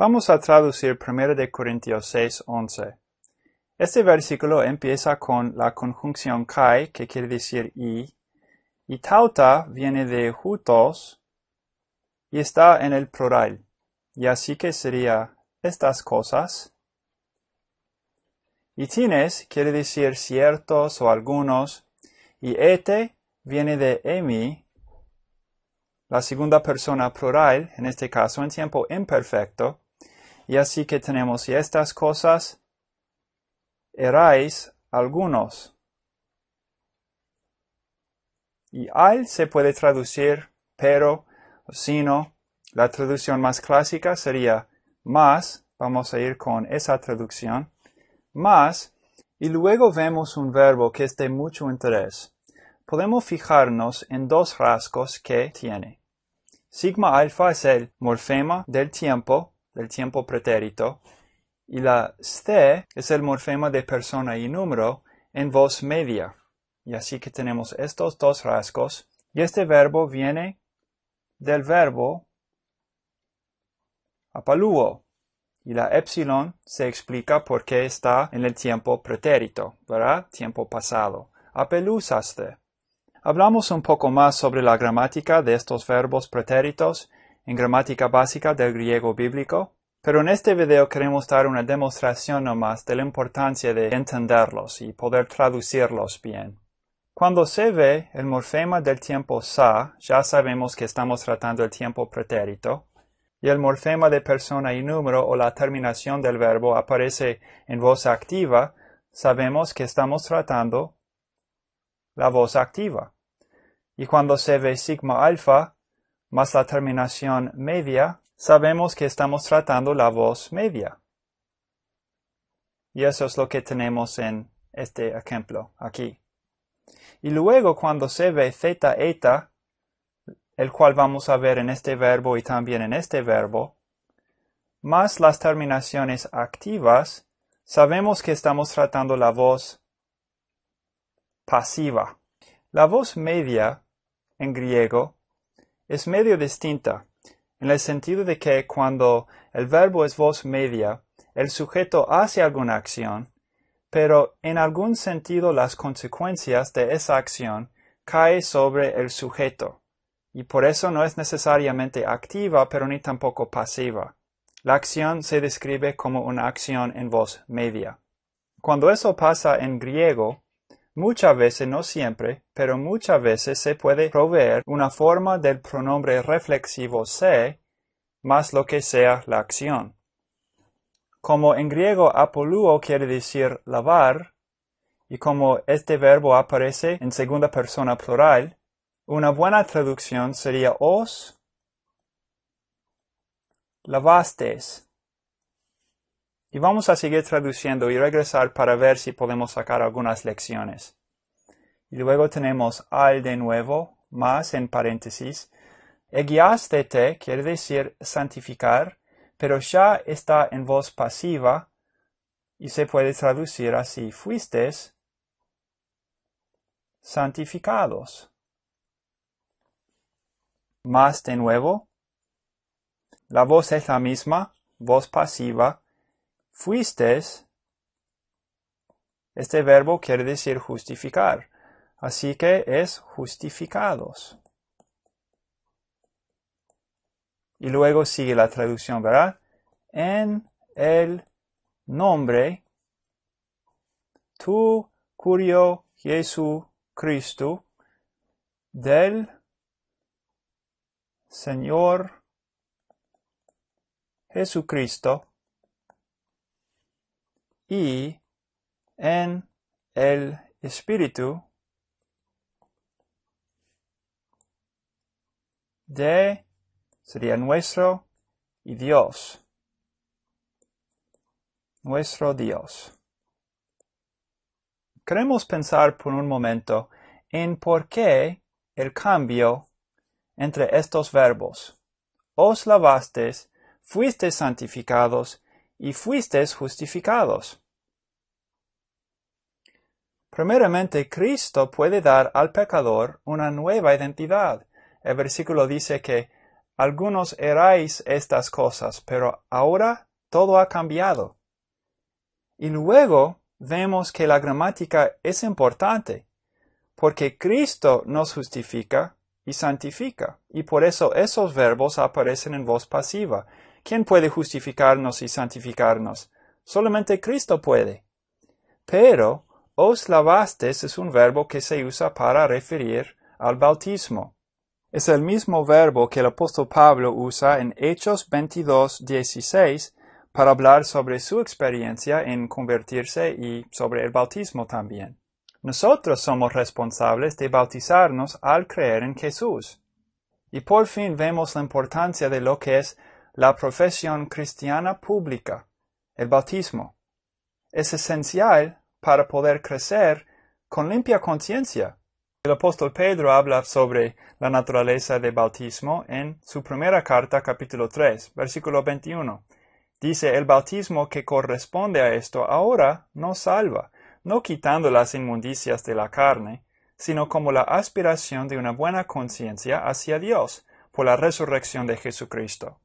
Vamos a traducir 1 de Corintios 6, 11. Este versículo empieza con la conjunción kai, que quiere decir y, y tauta viene de jutos y está en el plural. Y así que sería estas cosas. Y tienes quiere decir ciertos o algunos. Y ete viene de emi, la segunda persona plural, en este caso en tiempo imperfecto. Y así que tenemos estas cosas erais algunos. Y al se puede traducir pero, sino. La traducción más clásica sería más. Vamos a ir con esa traducción. Más. Y luego vemos un verbo que es de mucho interés. Podemos fijarnos en dos rasgos que tiene. Sigma alfa es el morfema del tiempo del tiempo pretérito, y la ste es el morfema de persona y número en voz media. Y así que tenemos estos dos rasgos, y este verbo viene del verbo apaluo. Y la epsilon se explica por qué está en el tiempo pretérito, ¿verdad? Tiempo pasado. Apelusaste. Hablamos un poco más sobre la gramática de estos verbos pretéritos en gramática básica del griego bíblico, pero en este video queremos dar una demostración nomás de la importancia de entenderlos y poder traducirlos bien. Cuando se ve el morfema del tiempo sa, ya sabemos que estamos tratando el tiempo pretérito, y el morfema de persona y número o la terminación del verbo aparece en voz activa, sabemos que estamos tratando la voz activa. Y cuando se ve sigma alfa, más la terminación media, sabemos que estamos tratando la voz media. Y eso es lo que tenemos en este ejemplo aquí. Y luego cuando se ve theta eta, el cual vamos a ver en este verbo y también en este verbo, más las terminaciones activas, sabemos que estamos tratando la voz pasiva. La voz media, en griego, es medio distinta, en el sentido de que cuando el verbo es voz media, el sujeto hace alguna acción, pero en algún sentido las consecuencias de esa acción caen sobre el sujeto, y por eso no es necesariamente activa, pero ni tampoco pasiva. La acción se describe como una acción en voz media. Cuando eso pasa en griego, Muchas veces, no siempre, pero muchas veces se puede proveer una forma del pronombre reflexivo se más lo que sea la acción. Como en griego apoluo quiere decir lavar, y como este verbo aparece en segunda persona plural, una buena traducción sería os lavastes. Y vamos a seguir traduciendo y regresar para ver si podemos sacar algunas lecciones. Y luego tenemos al de nuevo, más en paréntesis. Egiastete quiere decir santificar, pero ya está en voz pasiva y se puede traducir así. Fuistes santificados. Más de nuevo. La voz es la misma, voz pasiva, fuistes, este verbo quiere decir justificar. Así que es justificados. Y luego sigue la traducción, ¿verdad? En el nombre tu curio Jesucristo del Señor Jesucristo y en el Espíritu de sería nuestro y Dios. Nuestro Dios. Queremos pensar por un momento en por qué el cambio entre estos verbos. Os lavastes, fuisteis santificados y fuisteis justificados. Primeramente, Cristo puede dar al pecador una nueva identidad. El versículo dice que algunos erais estas cosas, pero ahora todo ha cambiado. Y luego vemos que la gramática es importante, porque Cristo nos justifica y santifica, y por eso esos verbos aparecen en voz pasiva. ¿Quién puede justificarnos y santificarnos? Solamente Cristo puede. Pero os lavastes es un verbo que se usa para referir al bautismo. Es el mismo verbo que el apóstol Pablo usa en Hechos 22, 16 para hablar sobre su experiencia en convertirse y sobre el bautismo también. Nosotros somos responsables de bautizarnos al creer en Jesús. Y por fin vemos la importancia de lo que es la profesión cristiana pública, el bautismo. Es esencial para poder crecer con limpia conciencia. El apóstol Pedro habla sobre la naturaleza del bautismo en su primera carta capítulo 3, versículo 21. Dice, el bautismo que corresponde a esto ahora no salva, no quitando las inmundicias de la carne, sino como la aspiración de una buena conciencia hacia Dios por la resurrección de Jesucristo.